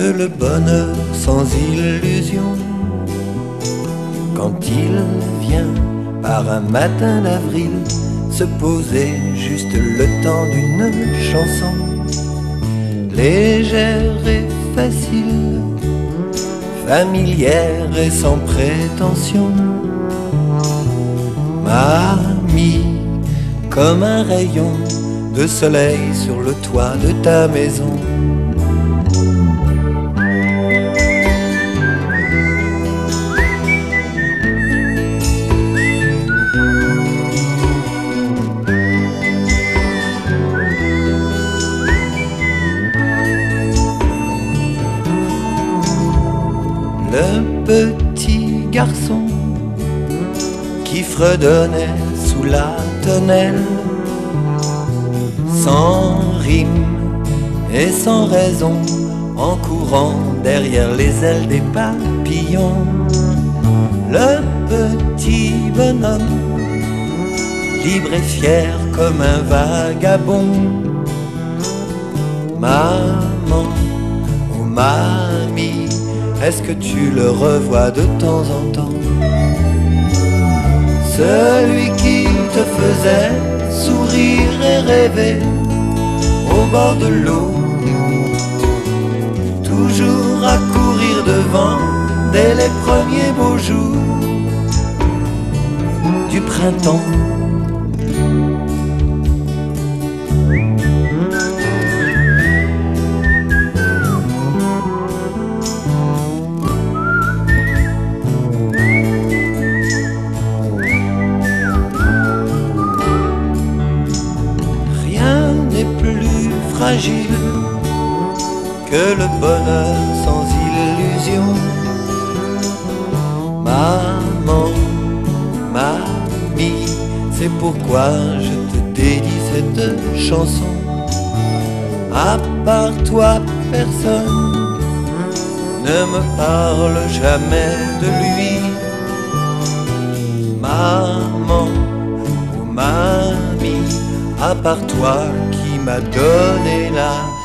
le bonheur sans illusion, quand il vient par un matin d'avril, se poser juste le temps d'une chanson, légère et facile, familière et sans prétention. Mamie, comme un rayon de soleil sur le toit de ta maison. Petit garçon qui fredonnait sous la tonnelle, sans rime et sans raison, en courant derrière les ailes des papillons. Le petit bonhomme, libre et fier comme un vagabond. Maman, oh mamie, est-ce que tu le revois de temps en temps? Celui qui te faisait sourire et rêver au bord de l'eau, toujours à courir devant dès les premiers beaux jours du printemps. Fragile que le bonheur sans illusion. Maman, mamie, c'est pourquoi je te dédie cette chanson. À part toi, personne ne me parle jamais de lui. Maman, oh mamie, à part toi m'a donné la